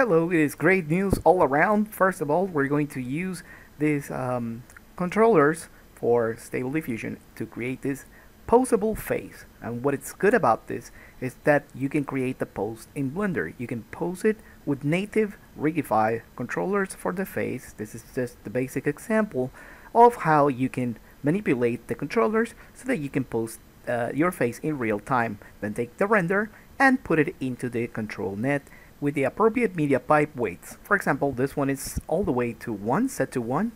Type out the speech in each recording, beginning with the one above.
Hello, it is great news all around. First of all, we're going to use these um, controllers for Stable Diffusion to create this posable face. And what is good about this is that you can create the pose in Blender. You can pose it with native Rigify controllers for the face. This is just the basic example of how you can manipulate the controllers so that you can pose uh, your face in real time. Then take the render and put it into the control net with the appropriate media pipe weights. For example, this one is all the way to 1, set to 1.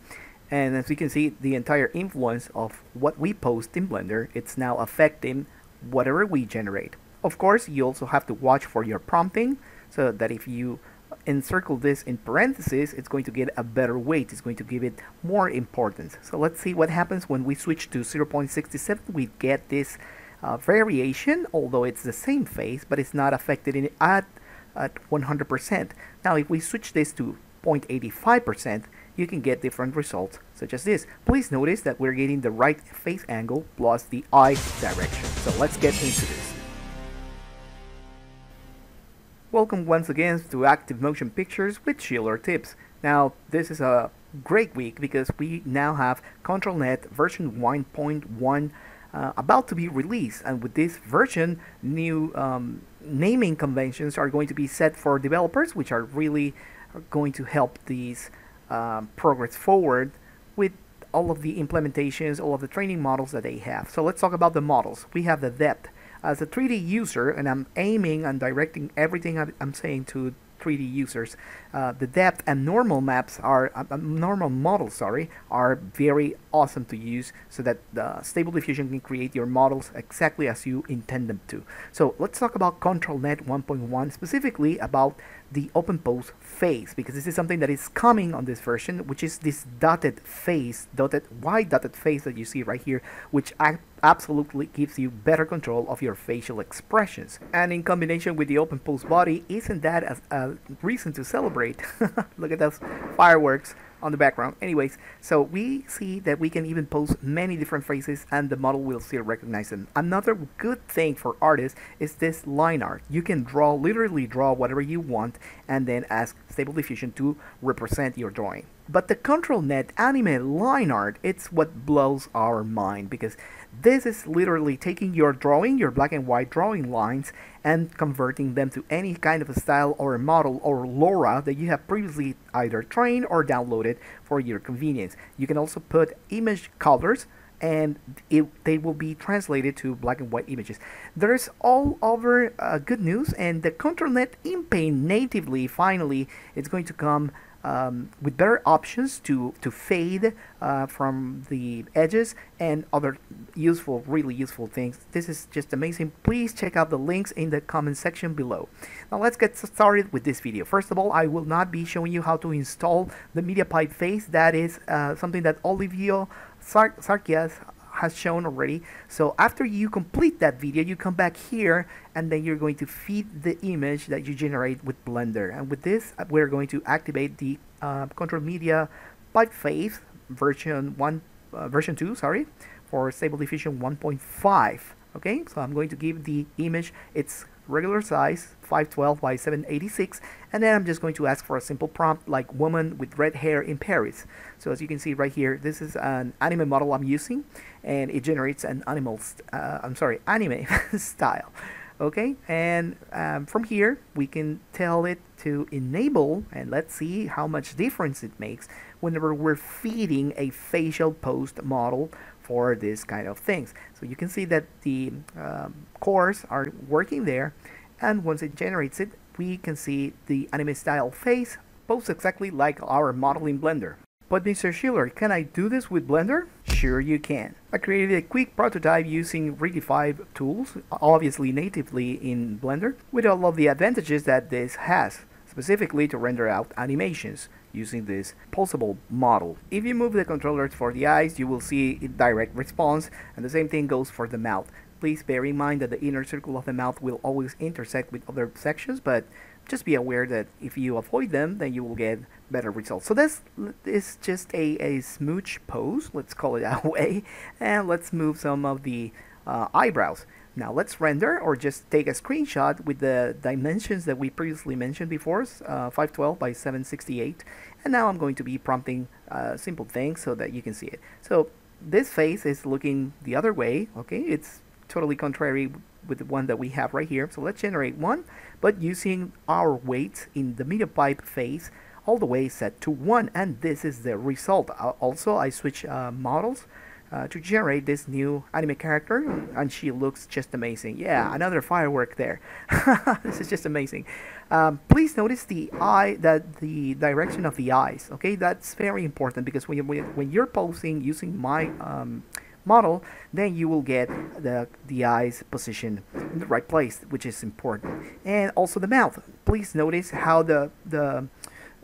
And as you can see, the entire influence of what we post in Blender, it's now affecting whatever we generate. Of course, you also have to watch for your prompting, so that if you encircle this in parentheses, it's going to get a better weight, it's going to give it more importance. So let's see what happens when we switch to 0.67, we get this uh, variation, although it's the same face, but it's not affected in at at 100%. Now if we switch this to 0.85%, you can get different results such as this. Please notice that we're getting the right face angle plus the eye direction. So let's get into this. Welcome once again to Active Motion Pictures with Schiller Tips. Now this is a great week because we now have ControlNet version 1.1 uh, about to be released and with this version new um, naming conventions are going to be set for developers which are really going to help these um, progress forward with all of the implementations, all of the training models that they have. So let's talk about the models. We have the depth. As a 3D user, and I'm aiming and directing everything I'm saying to 3D users. Uh, the depth and normal maps are uh, uh, normal models, sorry, are very awesome to use so that the Stable Diffusion can create your models exactly as you intend them to. So let's talk about ControlNet 1.1 specifically about the open pose face because this is something that is coming on this version which is this dotted face dotted white dotted face that you see right here which absolutely gives you better control of your facial expressions. And in combination with the open pose body isn't that a, a reason to celebrate? Look at those fireworks on the background. Anyways, so we see that we can even pose many different faces and the model will still recognize them. Another good thing for artists is this line art. You can draw, literally draw whatever you want and then ask Stable Diffusion to represent your drawing. But the ControlNet anime line art, it's what blows our mind because this is literally taking your drawing, your black and white drawing lines, and converting them to any kind of a style or a model or LoRA that you have previously either trained or downloaded for your convenience. You can also put image colors and it, they will be translated to black and white images. There's all over uh, good news and the ControlNet Inpaint natively finally it's going to come um, with better options to, to fade uh, from the edges and other useful, really useful things. This is just amazing. Please check out the links in the comment section below. Now let's get started with this video. First of all, I will not be showing you how to install the MediaPipe face. That is uh, something that Olivio Sar Sarikas has shown already. So after you complete that video, you come back here and then you're going to feed the image that you generate with Blender. And with this, uh, we're going to activate the uh, Control Media Pipe Face version 1, uh, version 2, sorry, for Stable Diffusion 1.5. Okay, so I'm going to give the image its regular size 512 by 786 and then I'm just going to ask for a simple prompt like woman with red hair in Paris. So as you can see right here this is an anime model I'm using and it generates an animal uh, I'm sorry anime style. Okay? And um, from here we can tell it to enable and let's see how much difference it makes whenever we're feeding a facial post model for this kind of things. So you can see that the um, cores are working there and once it generates it we can see the anime style face posed exactly like our model in Blender. But Mr. Schiller, can I do this with Blender? Sure you can. I created a quick prototype using Rigify tools, obviously natively in Blender, with all of the advantages that this has specifically to render out animations using this posable model. If you move the controllers for the eyes, you will see a direct response, and the same thing goes for the mouth. Please bear in mind that the inner circle of the mouth will always intersect with other sections, but just be aware that if you avoid them, then you will get better results. So this is just a, a smooch pose, let's call it that way, and let's move some of the uh, eyebrows. Now let's render or just take a screenshot with the dimensions that we previously mentioned before, uh, 512 by 768. And now I'm going to be prompting a simple thing so that you can see it. So this face is looking the other way, okay? It's totally contrary with the one that we have right here. So let's generate one, but using our weight in the media pipe face all the way set to 1 and this is the result. Uh, also I switch uh, models uh, to generate this new anime character and she looks just amazing. Yeah, another firework there. this is just amazing. Um, please notice the eye, that the direction of the eyes. Okay, that's very important because when, you, when you're posing using my um, model, then you will get the, the eyes positioned in the right place, which is important. And also the mouth. Please notice how the, the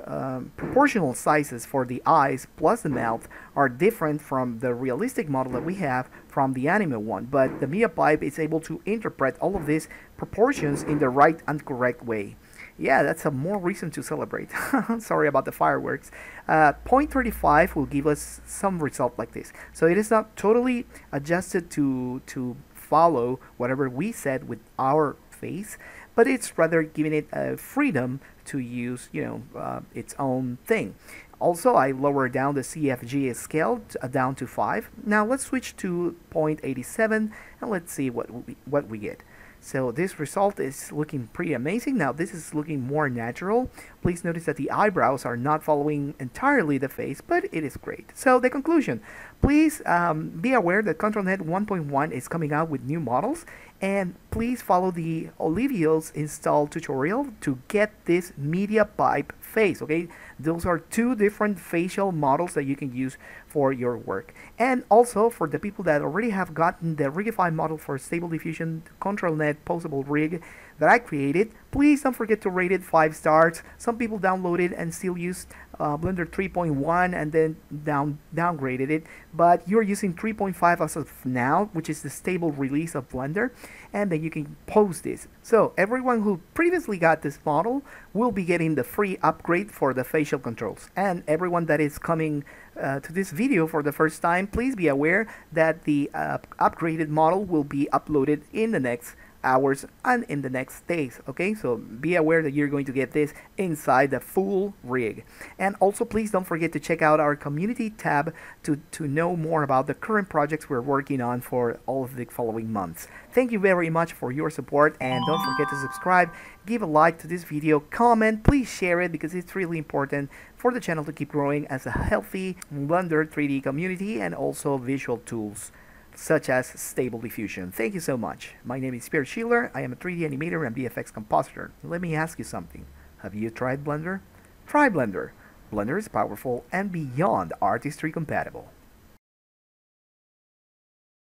um, proportional sizes for the eyes plus the mouth are different from the realistic model that we have from the anime one, but the MediaPipe is able to interpret all of these proportions in the right and correct way. Yeah, that's a more reason to celebrate. Sorry about the fireworks. Uh, 0.35 will give us some result like this. So it is not totally adjusted to, to follow whatever we said with our face, but it's rather giving it a freedom to use, you know, uh, its own thing. Also, I lower down the CFG scale uh, down to 5. Now let's switch to 0.87 and let's see what we, what we get. So this result is looking pretty amazing. Now this is looking more natural. Please notice that the eyebrows are not following entirely the face, but it is great. So the conclusion, please um, be aware that ControlNet 1.1 is coming out with new models and please follow the Olivio's install tutorial to get this media pipe face, okay? Those are two different facial models that you can use for your work. And also for the people that already have gotten the Rigify model for Stable Diffusion ControlNet posable rig that I created, please don't forget to rate it 5 stars. Some people downloaded and still use uh, Blender 3.1 and then down downgraded it, but you're using 3.5 as of now, which is the stable release of Blender, and then you can post this. So everyone who previously got this model will be getting the free upgrade for the facial controls, and everyone that is coming uh, to this video for the first time, please be aware that the uh, upgraded model will be uploaded in the next hours and in the next days okay? So be aware that you're going to get this inside the full rig. And also please don't forget to check out our community tab to to know more about the current projects we're working on for all of the following months. Thank you very much for your support and don't forget to subscribe give a like to this video comment please share it because it's really important for the channel to keep growing as a healthy blender 3d community and also visual tools such as Stable Diffusion. Thank you so much. My name is Spirit Schiller. I am a 3D animator and VFX compositor. Let me ask you something. Have you tried Blender? Try Blender. Blender is powerful and beyond artistry compatible.